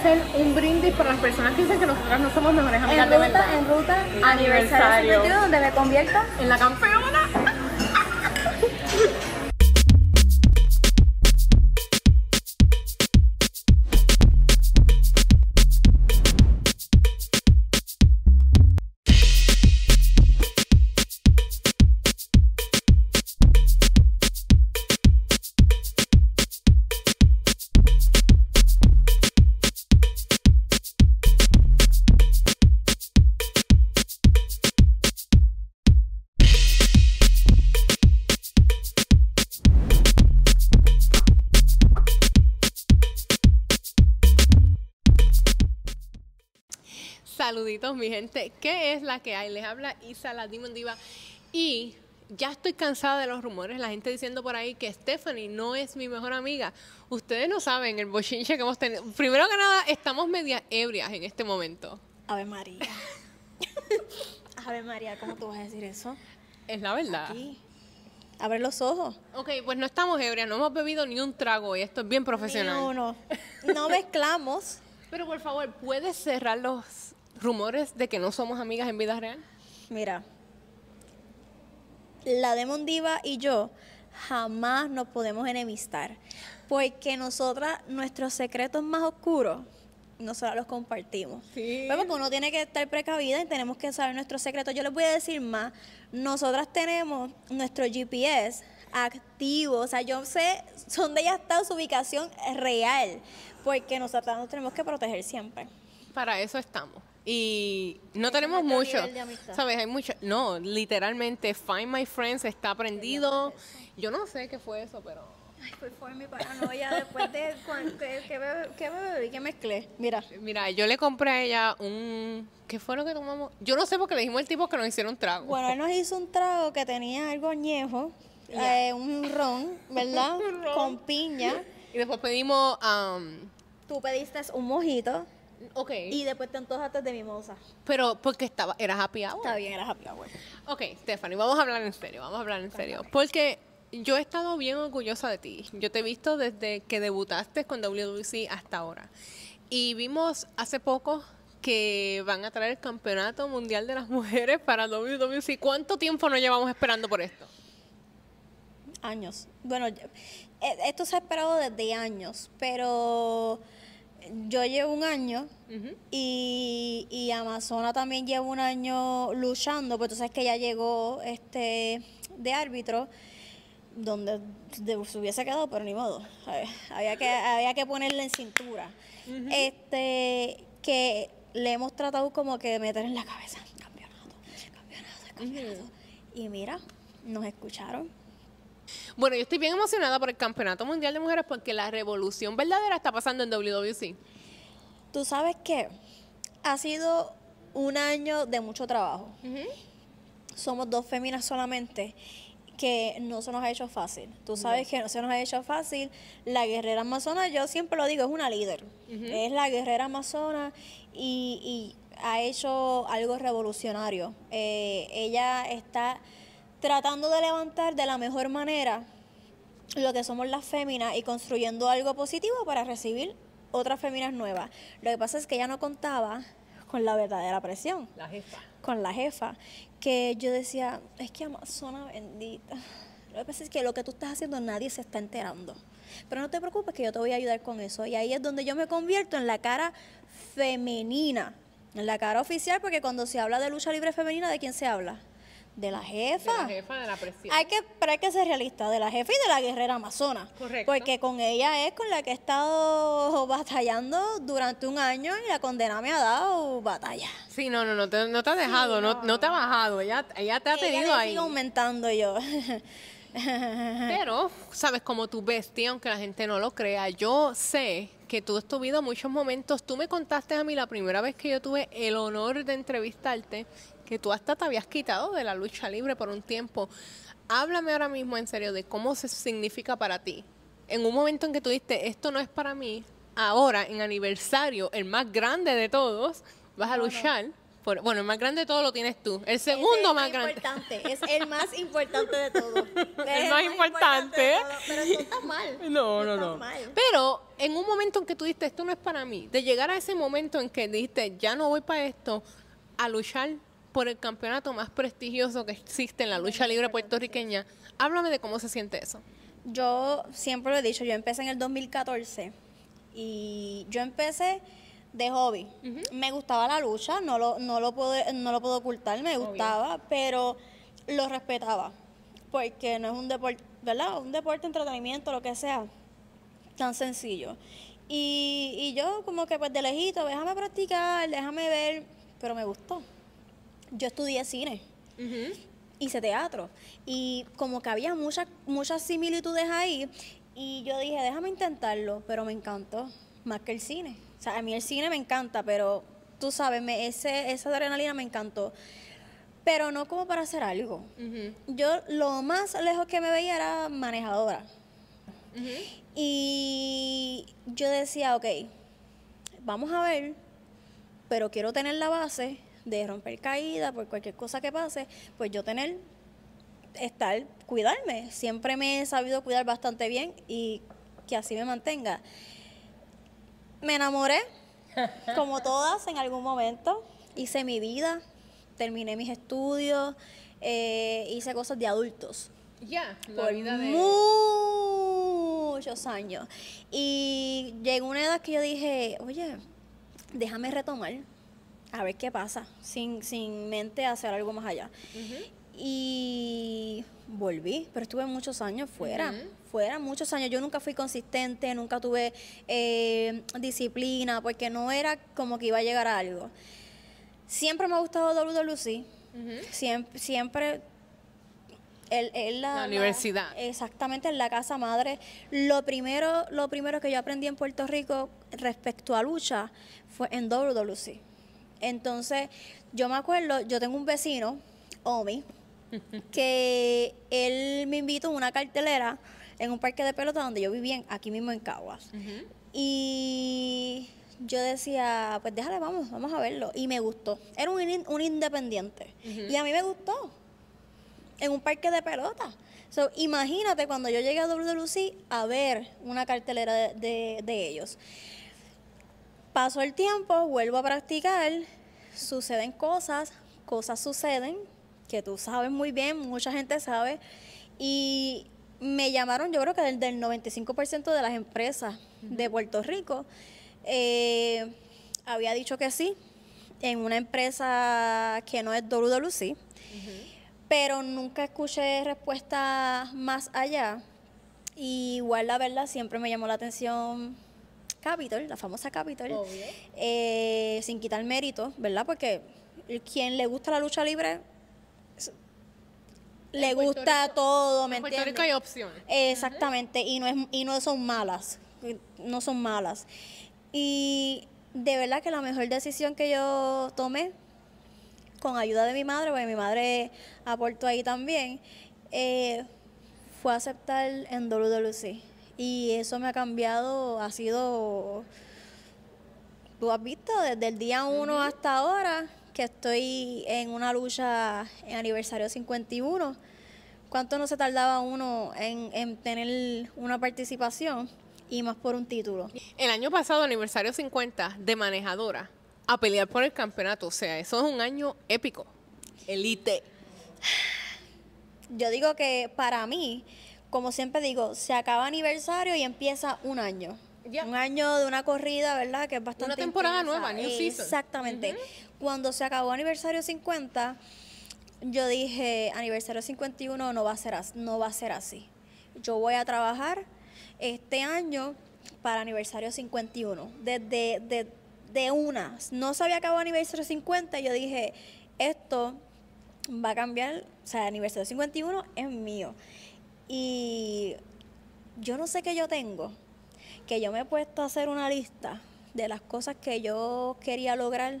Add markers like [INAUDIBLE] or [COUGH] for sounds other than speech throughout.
hacer un brindis para las personas que dicen que nosotras no somos mejores amigas En de ruta, verdad. en ruta, Aniversario. aniversario 51, donde me convierto. En la campeona. Saluditos, mi gente. ¿Qué es la que hay? Les habla Isa, la Demon Diva. Y ya estoy cansada de los rumores, la gente diciendo por ahí que Stephanie no es mi mejor amiga. Ustedes no saben el bochinche que hemos tenido. Primero que nada, estamos media ebrias en este momento. Ave María. [LAUGHS] Ave María, ¿cómo tú vas a decir eso? Es la verdad. Aquí. Abre los ojos. Ok, pues no estamos ebrias, no hemos bebido ni un trago y esto es bien profesional. No, no. No mezclamos. Pero por favor, ¿puedes cerrar los rumores de que no somos amigas en vida real? Mira, la Demon Diva y yo jamás nos podemos enemistar. Porque nosotras, nuestros secretos más oscuros, nosotras los compartimos. Sí. Vemos que uno tiene que estar precavida y tenemos que saber nuestros secretos. Yo les voy a decir más. Nosotras tenemos nuestro GPS activo. O sea, yo sé dónde ya está su ubicación real. Porque nosotras nos tenemos que proteger siempre. Para eso estamos. Y no tenemos mucho. ¿Sabes? Hay mucho. No, literalmente, Find My Friends está prendido. Yo no sé qué fue eso, pero. Ay, fue por mi paranoia después de bebe- que me bebí, que mezclé. Mira. Mira, yo le compré a ella un. ¿Qué fue lo que tomamos? Yo no sé porque le dijimos al tipo que nos hiciera un trago. Bueno, él nos hizo un trago que tenía algo añejo, eh, un ron, ¿verdad? [LAUGHS] Un ron. Con piña. Y después pedimos. um, Tú pediste un mojito ok. y después te antojaste de mimosa. pero porque estaba. Era happy hour. Está bien, era happy hour. Ok, Stephanie, vamos a hablar en serio, vamos a hablar en serio. Porque yo he estado bien orgullosa de ti. Yo te he visto desde que debutaste con WWC hasta ahora. Y vimos hace poco que van a traer el Campeonato Mundial de las Mujeres para WWC. ¿Cuánto tiempo nos llevamos esperando por esto? Años. Bueno, eh, esto se ha esperado desde años, pero yo llevo un año y, y Amazona también lleva un año luchando, pues tú sabes que ya llegó este de árbitro donde de- se hubiese quedado, pero ni modo. Había que, había que ponerle en cintura. Este que le hemos tratado como que meter en la cabeza campeonato, campeonato, campeonato. Y mira, nos escucharon. Bueno, yo estoy bien emocionada por el Campeonato Mundial de Mujeres porque la revolución verdadera está pasando en WWC. Tú sabes que ha sido un año de mucho trabajo. somos dos féminas solamente que no se nos ha hecho fácil. Tú sabes que no se nos ha hecho fácil. La guerrera amazona, yo siempre lo digo, es una líder. Es la guerrera amazona y, y ha hecho algo revolucionario. Eh, ella está tratando de levantar de la mejor manera lo que somos las féminas y construyendo algo positivo para recibir otras féminas nuevas. Lo que pasa es que ella no contaba con la verdadera presión La jefa. con la jefa, que yo decía, es que Amazona bendita. Lo que pasa es que lo que tú estás haciendo nadie se está enterando. Pero no te preocupes que yo te voy a ayudar con eso. Y ahí es donde yo me convierto en la cara femenina, en la cara oficial, porque cuando se habla de lucha libre femenina, ¿de quién se habla? De la De jefa. la jefa de la presión. Hay que, pero hay que ser realista, de la jefa y de la guerrera amazona. Correcto. Porque con ella es con la que he estado [LAUGHS] batallando durante un año y la condena me ha dado batalla. Sí, no, no, no te, no te ha dejado, no, no te ha bajado, ella, ella te ha Ella tenido ahí. aumentando yo. [LAUGHS] [LAUGHS] Pero, sabes, como tu bestia, aunque la gente no lo crea, yo sé que tú has tenido muchos momentos. Tú me contaste a mí la primera vez que yo tuve el honor de entrevistarte, que tú hasta te habías quitado de la lucha libre por un tiempo. Háblame ahora mismo en serio de cómo se significa para ti. En un momento en que tú dijiste, esto no es para mí, ahora en aniversario, el más grande de todos, vas a luchar Por- bueno, el más grande de todo lo tienes tú. El segundo es más el grande. importante, es el más importante de todo. [LAUGHS] El más importante. Pero tú estás mal. [LAUGHS] No, Tú no, no. mal. Pero en un momento en que tú dijiste, esto no es para mí, de llegar a ese momento en que dijiste, ya no voy para esto, a luchar por el campeonato más prestigioso que existe en la lucha libre puertorriqueña, háblame de cómo se siente eso. Yo siempre lo he dicho, yo empecé en el 2014 y yo empecé de hobby. Me gustaba la lucha, no lo, no lo puedo, no lo puedo ocultar, me gustaba, pero lo respetaba. Porque no es un deporte, ¿verdad? Un deporte, entretenimiento, lo que sea, tan sencillo. Y, y yo como que pues de lejito, déjame practicar, déjame ver, pero me gustó. Yo estudié cine hice teatro y como que había muchas muchas similitudes ahí y yo dije déjame intentarlo pero me encantó más que el cine o sea a mí el cine me encanta pero tú sabes me, ese esa adrenalina me encantó. Pero no como para hacer algo. Yo lo más lejos que me veía era manejadora. Y yo decía ok vamos a ver pero quiero tener la base de romper caída por cualquier cosa que pase, pues yo tener, estar, cuidarme. Siempre me he sabido cuidar bastante bien y que así me mantenga. Me enamoré, como todas, en algún momento. Hice mi vida, terminé mis estudios, eh, hice cosas de adultos Ya, la por vida de... muchos años. Y llegó una edad que yo dije, oye, déjame retomar, a ver qué pasa, sin, sin mente hacer algo más allá. Y volví, pero estuve muchos años fuera, fuera muchos años. Yo nunca fui consistente, nunca tuve eh, disciplina, porque no era como que iba a llegar a algo. Siempre me ha gustado WWC, siempre, siempre el- el la, La universidad. exactamente en la casa madre. Lo primero, lo primero que yo aprendí en Puerto Rico respecto a lucha fue en WWC. Entonces, yo me acuerdo, yo tengo un vecino, Omi, [LAUGHS] que él me invitó a una cartelera en un parque de pelota donde yo vivía aquí mismo en Caguas. Y yo decía, pues déjale, vamos, vamos a verlo. Y me gustó. Era un, in- un independiente. Y a mí me gustó. En un parque de pelota. So, imagínate cuando yo llegué a WWC a ver una cartelera de, de- de ellos. Pasó el tiempo, vuelvo a practicar, suceden cosas, cosas suceden que tú sabes muy bien, mucha gente sabe. Y me llamaron, yo creo que del, del 95% de las empresas de Puerto Rico. eh, había dicho que sí en una empresa que no es WWC, pero nunca escuché respuesta más allá. Y igual la verdad siempre me llamó la atención Capitol, la famosa Capitol, eh, sin quitar mérito, ¿verdad? Porque quien le gusta la lucha libre le gusta Rico- todo, ¿me En Puerto entiendes? Rico hay opciones. Exactamente, y no es y no son malas, no son malas. Y de verdad que la mejor decisión que yo tomé con ayuda de mi madre, porque mi madre aportó ahí también, eh, fue aceptar en WWC. Y eso me ha cambiado, ha sido, tú has visto, desde el día uno hasta ahora, que estoy en una lucha en aniversario 51. ¿Cuánto no se tardaba uno en, en tener una participación y más por un título? El año pasado, aniversario 50 de manejadora, a pelear por el campeonato. O sea, eso es un año épico. Elite. Yo digo que para mí, como siempre digo, se acaba aniversario y empieza un año. Un año de una corrida, ¿verdad? Que es bastante temporada intensa. nueva, new season. Exactamente. Cuando se acabó aniversario 50, yo dije, aniversario 51 no va a ser así, no va a ser así. Yo voy a trabajar este año para aniversario 51. Desde de, de una, no se había acabado aniversario 50, yo dije, esto va a cambiar, o sea, aniversario 51 es mío. Y yo no sé qué yo tengo, que yo me he puesto a hacer una lista de las cosas que yo quería lograr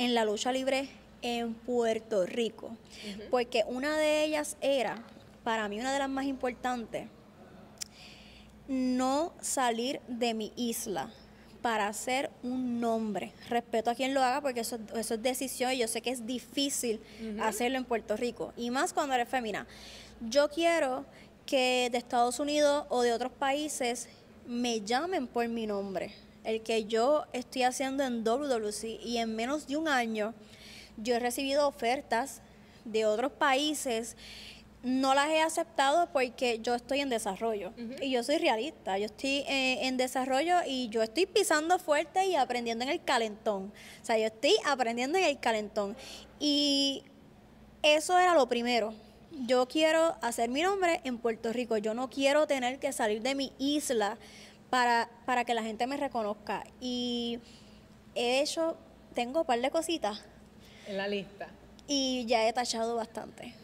en la lucha libre en Puerto Rico. Porque una de ellas era, para mí una de las más importantes, no salir de mi isla. para hacer un nombre. Respeto a quien lo haga porque eso, eso es decisión y yo sé que es difícil hacerlo en Puerto Rico. Y más cuando eres femina. Yo quiero que de Estados Unidos o de otros países me llamen por mi nombre. El que yo estoy haciendo en WWC y en menos de un año yo he recibido ofertas de otros países. No las he aceptado porque yo estoy en desarrollo. Y yo soy realista, yo estoy eh, en desarrollo y yo estoy pisando fuerte y aprendiendo en el calentón, o sea, yo estoy aprendiendo en el calentón. Y eso era lo primero. Yo quiero hacer mi nombre en Puerto Rico, yo no quiero tener que salir de mi isla para, para que la gente me reconozca y he hecho, tengo un par de cositas. En la lista. Y ya he tachado bastante.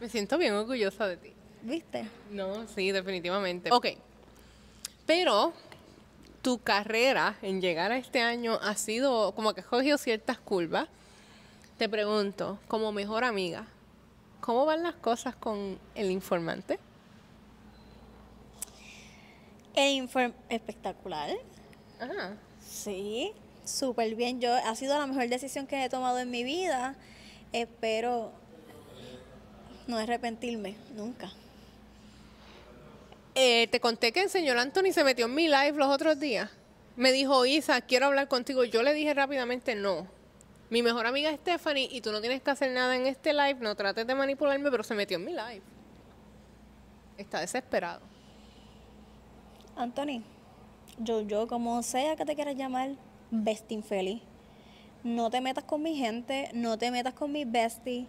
Me siento bien orgullosa de ti. ¿Viste? No, sí, definitivamente. Ok. Pero tu carrera en llegar a este año ha sido como que has cogido ciertas curvas. Te pregunto, como mejor amiga, ¿cómo van las cosas con el informante? El informe espectacular. Ajá. Sí, súper bien. Yo ha sido la mejor decisión que he tomado en mi vida. Espero no arrepentirme, nunca. Eh, te conté que el señor Anthony se metió en mi live los otros días. Me dijo, Isa, quiero hablar contigo. Yo le dije rápidamente, no. Mi mejor amiga es Stephanie y tú no tienes que hacer nada en este live, no trates de manipularme, pero se metió en mi live. Está desesperado. Anthony, yo, yo como sea que te quieras llamar, bestie infeliz. No te metas con mi gente, no te metas con mi bestie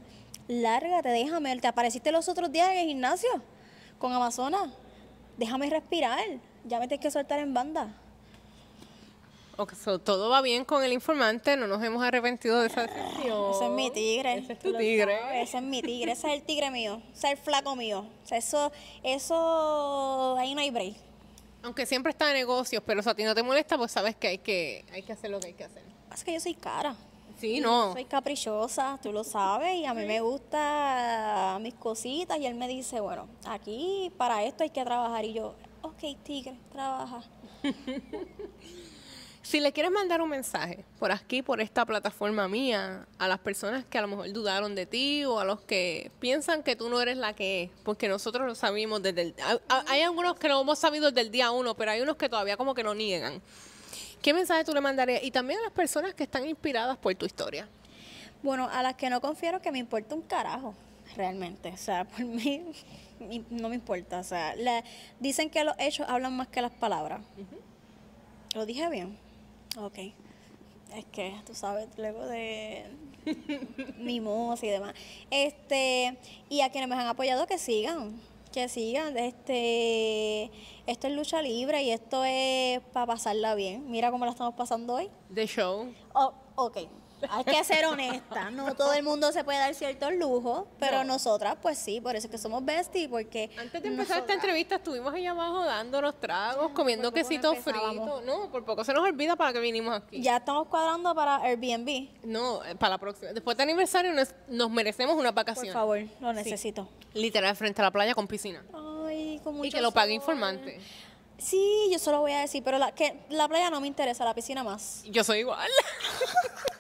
lárgate, déjame. Te apareciste los otros días en el gimnasio con Amazonas. Déjame respirar. Ya me tienes que soltar en banda. Ok, todo va bien con el informante, no nos hemos arrepentido de esa decisión. Ese es mi tigre. Ese es tu tigre. Ese es mi tigre, ese es el tigre mío, ese es el flaco mío. O sea, eso, eso, ahí no hay break. Aunque siempre está de negocios, pero si a ti no te molesta, pues sabes que hay que, hay que hacer lo que hay que hacer. Es que yo soy cara. Sí, no. Soy caprichosa, tú lo sabes, y a mí me gustan mis cositas. Y él me dice, bueno, aquí para esto hay que trabajar. Y yo, ok, tigre, trabaja. [LAUGHS] si le quieres mandar un mensaje por aquí, por esta plataforma mía, a las personas que a lo mejor dudaron de ti o a los que piensan que tú no eres la que es, porque nosotros lo sabemos desde el... Hay, algunos que lo hemos sabido desde el día uno, pero hay unos que todavía como que lo niegan. ¿Qué mensaje tú le mandarías? Y también a las personas que están inspiradas por tu historia. Bueno, a las que no confiero que me importa un carajo, realmente. O sea, por mí [LAUGHS] no me importa. O sea, dicen que los hechos hablan más que las palabras. ¿Lo dije bien? Ok. Es que, tú sabes, luego de [LAUGHS] mimos y demás. Este, y a quienes me han apoyado que sigan, que sigan, este, esto es lucha libre y esto es para pasarla bien. Mira cómo la estamos pasando hoy. De show. Oh, ok, hay que ser honesta, no todo el mundo se puede dar ciertos lujos, pero nosotras pues sí, por eso es que somos besties, porque... Antes de empezar esta entrevista estuvimos allá abajo dándonos tragos, comiendo quesitos fritos. No, por poco se nos olvida para que vinimos aquí. Ya estamos cuadrando para Airbnb. No, eh, para la próxima. Después de aniversario nos, merecemos una vacación. Por favor, lo necesito. Literal, frente a la playa con piscina. Ay, con mucho Y que lo pague informante. Sí, yo solo voy a decir, pero la, que la playa no me interesa, la piscina más. Yo soy igual. [LAUGHS]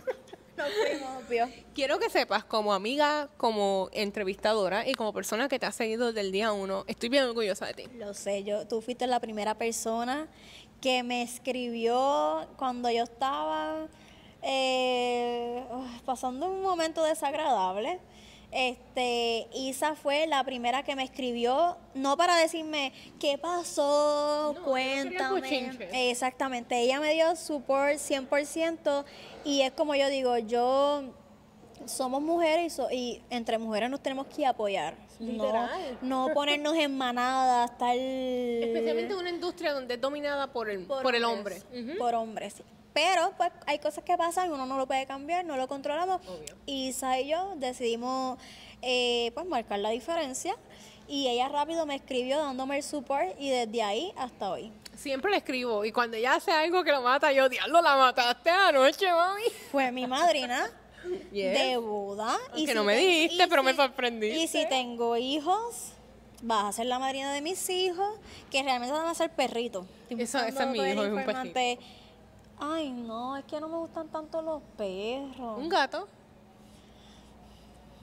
Quiero que sepas, como amiga, como entrevistadora y como persona que te ha seguido desde el día uno, estoy bien orgullosa de ti. Lo sé, yo, tú fuiste la primera persona que me escribió cuando yo estaba eh, pasando un momento desagradable. Este, Isa fue la primera que me escribió, no para decirme qué pasó, cuéntame. Exactamente, ella me dio support 100% y es como yo digo, yo somos mujeres y, entre mujeres nos tenemos que apoyar. No, ponernos en manada, estar... Especialmente en una industria donde es dominada por el, por, el hombre. Por hombres, pero pues hay cosas que pasan, uno no lo puede cambiar, no lo controlamos. Y Isa y yo decidimos eh, pues marcar la diferencia. Y ella rápido me escribió dándome el support y desde ahí hasta hoy. Siempre le escribo y cuando ella hace algo que lo mata, yo, diablo, la mataste anoche, mami. Fue mi madrina [LAUGHS] de boda. y que no me dijiste, pero me sorprendí. Y si tengo hijos, vas a ser la madrina de mis hijos, que realmente van a ser perritos. Eso, ese es mi hijo, es un perrito Ay, no, es que no me gustan tanto los perros. Un gato.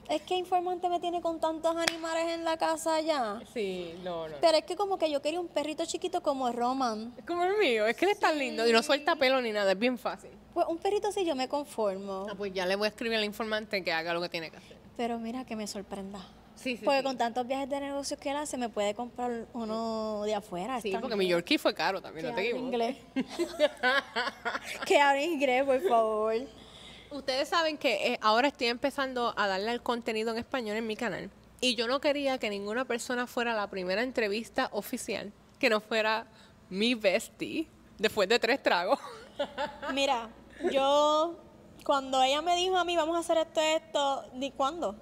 Es que Informante me tiene con tantos animales en la casa ya. Sí, no, no. Pero es que como que yo quería un perrito chiquito como Roman. Es como el mío, es que él es tan lindo y no suelta pelo ni nada, es bien fácil. Pues un perrito así yo me conformo. Ah, pues ya le voy a escribir al informante que haga lo que tiene que hacer. Pero mira que me sorprenda. Sí, sí. Porque sí. con tantos viajes de negocios que él hace, me puede comprar uno de afuera. Sí, porque mi Yorkie fue caro también, Que no te inglés. [LAUGHS] que hable inglés, por favor. Ustedes saben que eh, ahora estoy empezando a darle el contenido en español en mi canal. Y yo no quería que ninguna persona fuera la primera entrevista oficial que no fuera mi bestie después de tres tragos. [LAUGHS] Mira, yo, cuando ella me dijo a mí, vamos a hacer esto, esto, ¿di cuándo?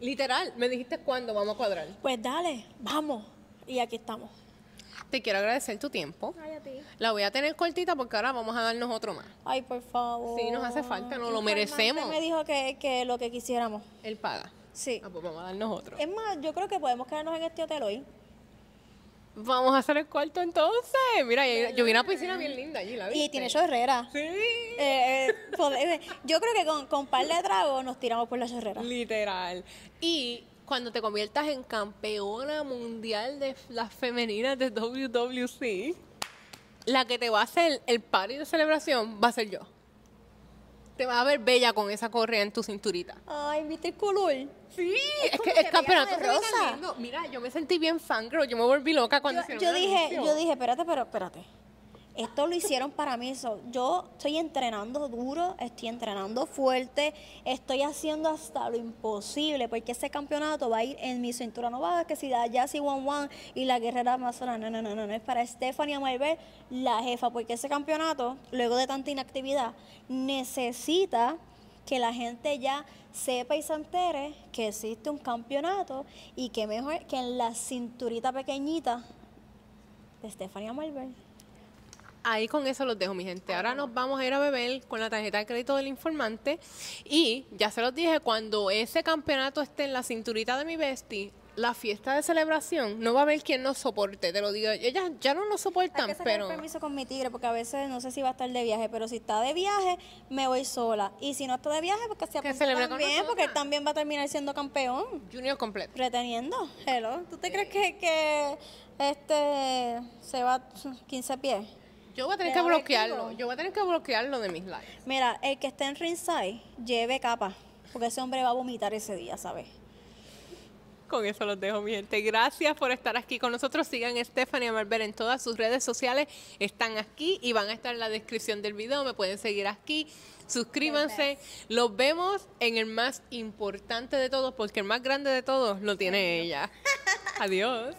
Literal, me dijiste cuándo vamos a cuadrar. Pues dale, vamos. Y aquí estamos. Te quiero agradecer tu tiempo. Ay, a ti. La voy a tener cortita porque ahora vamos a darnos otro más. Ay, por favor. Sí, nos hace falta, nos lo merecemos. me dijo que, que lo que quisiéramos. Él paga. Sí. Ah, pues vamos a darnos otro. Es más, yo creo que podemos quedarnos en este hotel hoy. Vamos a hacer el cuarto entonces. Mira, yo vi una piscina bien linda allí, ¿la viste? Y tiene chorrera. Sí. Eh, eh, eh, yo creo que con, con par de tragos nos tiramos por la chorrera. Literal. Y cuando te conviertas en campeona mundial de las femeninas de WWC, la que te va a hacer el party de celebración va a ser yo. Te vas a ver bella con esa correa en tu cinturita. Ay, ¿viste el color? Sí, es, como que el campeonato se de rosa. Mira, yo me sentí bien fangirl, yo me volví loca cuando Yo, hicieron yo dije, yo dije, espérate, pero espérate. Esto lo hicieron para mí. yo estoy entrenando duro, estoy entrenando fuerte, estoy haciendo hasta lo imposible, porque ese campeonato va a ir en mi cintura. No va a que si da Jassy One One y la guerrera amazona. No, no, no, no, no. Es para Stephanie Marvel, la jefa, porque ese campeonato, luego de tanta inactividad, necesita que la gente ya sepa y se entere que existe un campeonato y que mejor que en la cinturita pequeñita de Stephanie Marvel. Ahí con eso los dejo, mi gente. Ahora nos vamos a ir a beber con la tarjeta de crédito del informante. Y ya se los dije, cuando ese campeonato esté en la cinturita de mi bestie, la fiesta de celebración, no va a haber quien nos soporte, te lo digo. Ellas ya no nos Hay soportan, que sacar pero... permiso con mi tigre porque a veces no sé si va a estar de viaje, pero si está de viaje me voy sola y si no está de viaje porque se Que apunta también porque él también va a terminar siendo campeón. Junior completo. Reteniendo, hello. ¿Tú te crees que, que este se va 15 pies? Yo voy a tener ¿Le que bloquearlo. Yo voy a tener que bloquearlo de mis lives. Mira, el que esté en ringside, lleve capa, porque ese hombre va a vomitar ese día, ¿sabes? Con eso los dejo, mi gente. Gracias por estar aquí con nosotros. Sigan a Stephanie Marber en todas sus redes sociales. Están aquí y van a estar en la descripción del video. Me pueden seguir aquí. Suscríbanse. Los vemos en el más importante de todos, porque el más grande de todos lo tiene ella. [LAUGHS] Adiós.